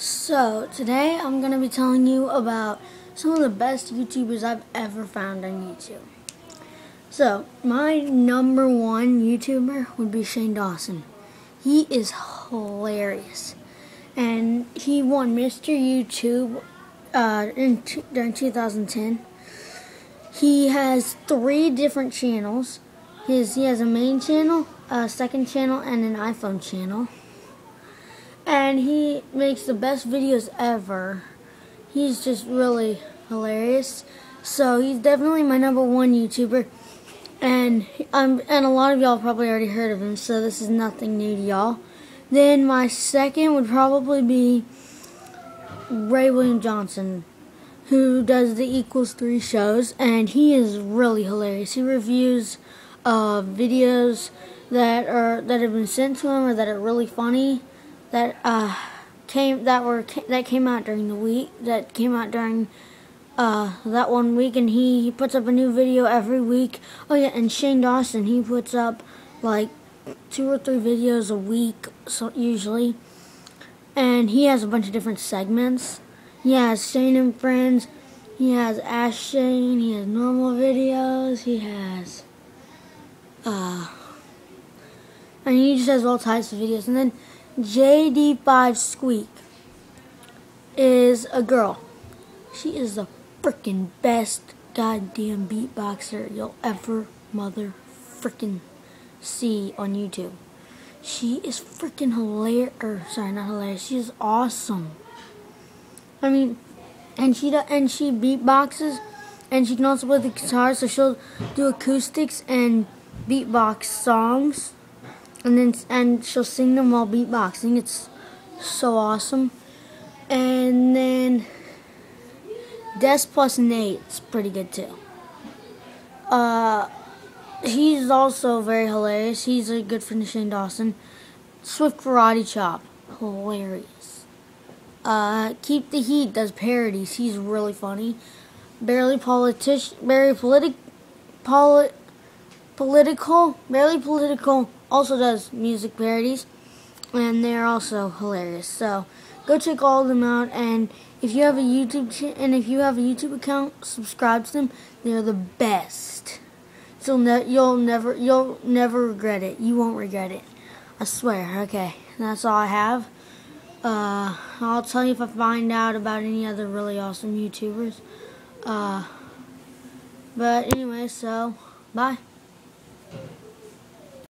So, today I'm going to be telling you about some of the best YouTubers I've ever found on YouTube. So, my number one YouTuber would be Shane Dawson. He is hilarious. And he won Mr. YouTube uh, in during 2010. He has three different channels. His, he has a main channel, a second channel, and an iPhone channel and he makes the best videos ever. He's just really hilarious. So he's definitely my number one YouTuber, and um, and a lot of y'all probably already heard of him. So this is nothing new to y'all. Then my second would probably be Ray William Johnson, who does the Equals Three shows, and he is really hilarious. He reviews uh, videos that are that have been sent to him or that are really funny that uh, came that were that came out during the week that came out during uh, that one week, and he, he puts up a new video every week. Oh yeah, and Shane Dawson he puts up like two or three videos a week, so usually, and he has a bunch of different segments. He has Shane and Friends. He has Ask Shane. He has normal videos. He has uh, and he just has all types of videos, and then JD5 Squeak is a girl. She is the freaking best goddamn beatboxer you'll ever mother freaking see on YouTube. She is freaking hilarious. Or, sorry, not hilarious. She is awesome. I mean, and she and she beatboxes, and she can also play the guitar. So she'll do acoustics and beatbox songs and then and she'll sing them while beatboxing. It's so awesome. And then Des plus Nate's pretty good too. Uh, he's also very hilarious. He's a good friend of Shane Dawson. Swift Karate Chop, hilarious. Uh, Keep the Heat does parodies. He's really funny. Barely politician, barely politic, polit, political, barely political also does music parodies, and they're also hilarious. So go check all of them out. And if you have a YouTube and if you have a YouTube account, subscribe to them. They're the best. You'll ne- you'll never you'll never regret it. You won't regret it. I swear. Okay, that's all I have. Uh, I'll tell you if I find out about any other really awesome YouTubers. Uh, but anyway, so bye.